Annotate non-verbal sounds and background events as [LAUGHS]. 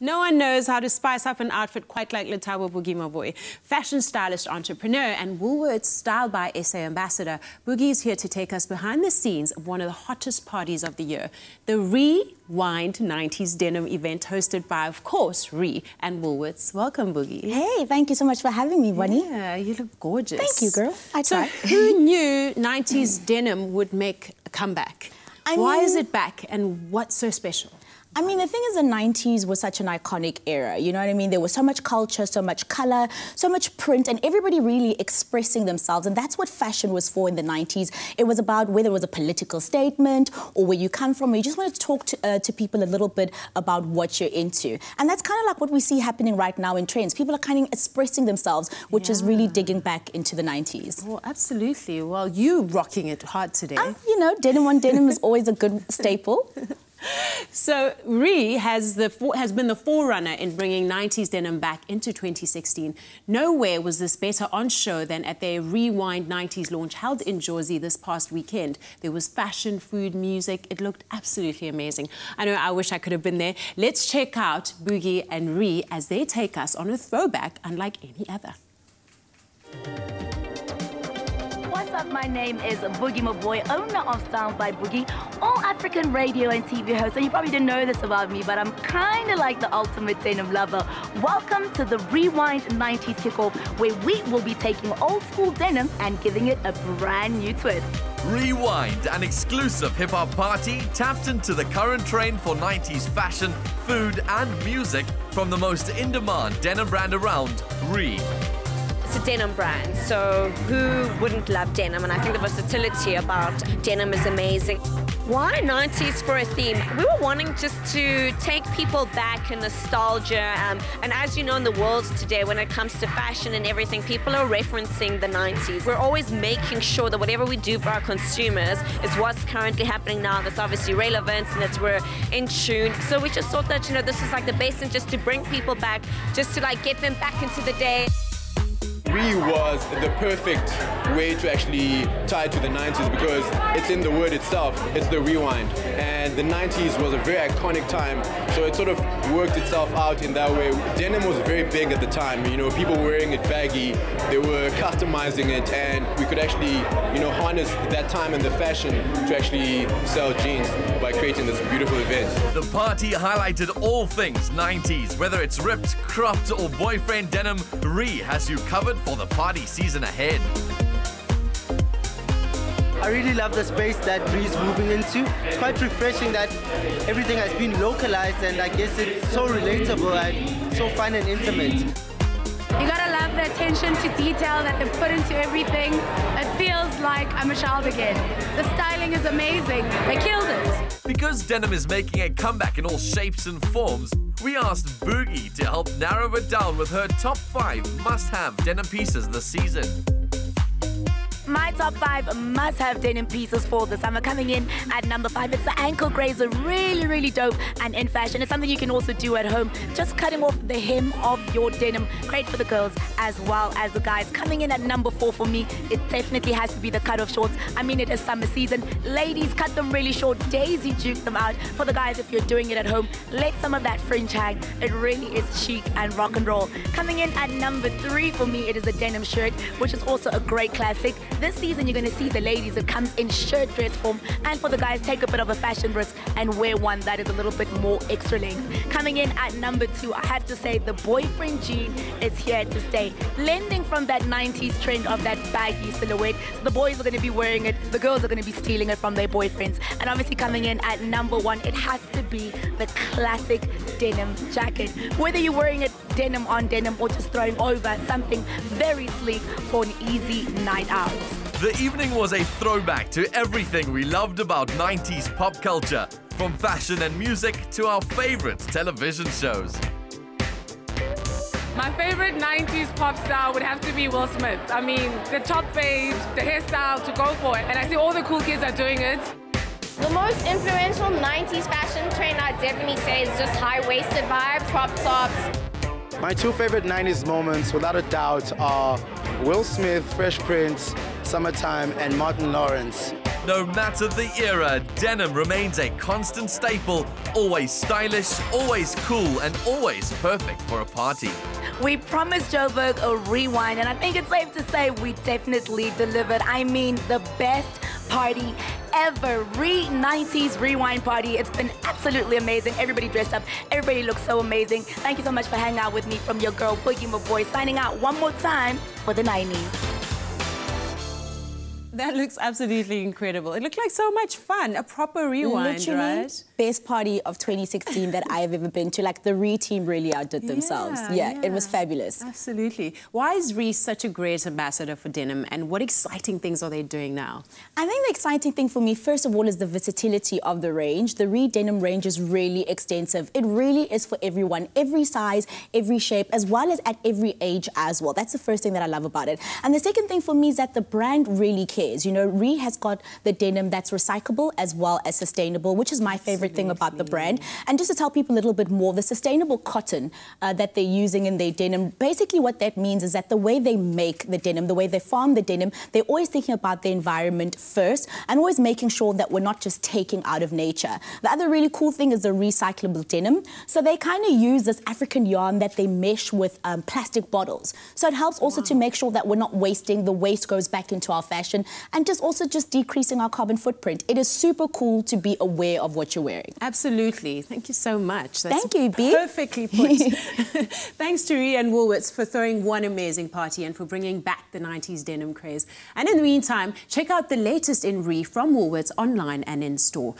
No one knows how to spice up an outfit quite like Lethabo Boogy Maboi. Fashion stylist, entrepreneur, and Woolworths Style by SA ambassador, Boogy is here to take us behind the scenes of one of the hottest parties of the year, the Rewind 90s Denim event hosted by, of course, Re and Woolworths. Welcome, Boogy. Hey, thank you so much for having me, Bonnie. Yeah, you look gorgeous. Thank you, girl. I so, tried. who knew 90s denim would make a comeback? I Why mean, is it back and what's so special? I mean, the thing is, the 90s was such an iconic era. You know what I mean? There was so much culture, so much color, so much print, and everybody really expressing themselves. And that's what fashion was for in the 90s. It was about whether it was a political statement or where you come from. You just wanted to talk to, uh, to people a little bit about what you're into. And that's kind of like what we see happening right now in trends. People are kind of expressing themselves, which yeah. is really digging back into the 90s. Well, absolutely. Well, you rocking it hard today. Um, you know, denim on denim is always a good [LAUGHS] staple. So Re has the has been the forerunner in bringing 90s denim back into 2016. Nowhere was this better on show than at their Rewind 90s launch held in Jozi this past weekend. There was fashion, food, music. It looked absolutely amazing. I know I wish I could have been there. Let's check out Boogy and Re as they take us on a throwback unlike any other. My name is Boogy Maboi, owner of Sound by Boogy, all African radio and TV host. And you probably didn't know this about me, but I'm kind of like the ultimate denim lover. Welcome to the Rewind 90s kickoff, where we will be taking old school denim and giving it a brand new twist. Rewind, an exclusive hip hop party tapped into the current trend for 90s fashion, food, and music from the most in demand denim brand around, Re it's a denim brand, so who wouldn't love denim? And I think the versatility about denim is amazing. Why 90s for a theme? We were wanting just to take people back in nostalgia. Um, and as you know, in the world today, when it comes to fashion and everything, people are referencing the 90s. We're always making sure that whatever we do for our consumers is what's currently happening now that's obviously relevant and that we're in tune. So we just thought that, you know, this is like the basin just to bring people back, just to like get them back into the day. Re was the perfect way to actually tie to the 90s because it's in the word itself. It's the rewind. And the 90s was a very iconic time, so it sort of worked itself out in that way. Denim was very big at the time. You know, people wearing it baggy, they were customizing it, and we could actually, you know, harness that time and the fashion to actually sell jeans by creating this beautiful event. The party highlighted all things 90s, whether it's ripped, cropped, or boyfriend denim, Re has you covered for the party season ahead. I really love the space that Breeze moving into. It's quite refreshing that everything has been localized and I guess it's so relatable and so fun and intimate. You gotta love the attention to detail that they put into everything. It feels like I'm a child again. The styling is amazing. They killed it. Because denim is making a comeback in all shapes and forms, we asked Boogy to help narrow it down with her top five must-have denim pieces this season. My top five must-have denim pieces for the summer. Coming in at number five, it's the ankle grazer. Really, really dope and in fashion. It's something you can also do at home. Just cutting off the hem of your denim. Great for the girls as well as the guys. Coming in at number four for me, it definitely has to be the cut-off shorts. I mean, it is summer season. Ladies, cut them really short. Daisy Duke them out. For the guys, if you're doing it at home, let some of that fringe hang. It really is chic and rock and roll. Coming in at number three for me, it is a denim shirt, which is also a great classic. This season, you're going to see the ladies, it comes in shirt dress form. And for the guys, take a bit of a fashion risk and wear one that is a little bit more extra length. Coming in at number two, I have to say the boyfriend jean is here to stay. Lending from that 90s trend of that baggy silhouette. So the boys are going to be wearing it, the girls are going to be stealing it from their boyfriends. And obviously coming in at number one, it has to be the classic denim jacket. Whether you're wearing it denim on denim or just throwing over something very sleek for an easy night out. The evening was a throwback to everything we loved about 90s pop culture, from fashion and music to our favorite television shows. My favorite 90s pop star would have to be Will Smith. I mean, the top fade, the hairstyle to go for it. And I see all the cool kids are doing it. The most influential 90s fashion trend I'd definitely say is just high-waisted vibes, crop tops, my two favorite 90s moments, without a doubt, are Will Smith, Fresh Prince, Summertime, and Martin Lawrence. No matter the era, denim remains a constant staple, always stylish, always cool, and always perfect for a party. We promised Joburg a rewind, and I think it's safe to say we definitely delivered. I mean, the best party ever. Re 90s Rewind Party. It's been absolutely amazing. Everybody dressed up. Everybody looks so amazing. Thank you so much for hanging out with me from your girl, Boogy Boy, signing out one more time for the 90s. [LAUGHS] That looks absolutely incredible. It looked like so much fun. A proper rewind, Literally, right? best party of 2016 that I have ever been to. Like, the Re team really outdid themselves. Yeah, it was fabulous. Absolutely. Why is Re such a great ambassador for denim and what exciting things are they doing now? I think the exciting thing for me, first of all, is the versatility of the range. The Re denim range is really extensive. It really is for everyone, every size, every shape, as well as at every age as well. That's the first thing that I love about it. And the second thing for me is that the brand really cares. You know, Re has got the denim that's recyclable as well as sustainable, which is my favorite Absolutely. thing about the brand. And just to tell people a little bit more, the sustainable cotton uh, that they're using in their denim, basically what that means is that the way they make the denim, the way they farm the denim, they're always thinking about the environment first and always making sure that we're not just taking out of nature. The other really cool thing is the recyclable denim. So they kind of use this African yarn that they mesh with um, plastic bottles. So it helps also wow. to make sure that we're not wasting, the waste goes back into our fashion and just also just decreasing our carbon footprint. It is super cool to be aware of what you're wearing. Absolutely. Thank you so much. That's Thank you, B. Perfectly put. [LAUGHS] [LAUGHS] Thanks to Re and Woolworths for throwing one amazing party and for bringing back the 90s denim craze. And in the meantime, check out the latest in Re from Woolworths online and in store.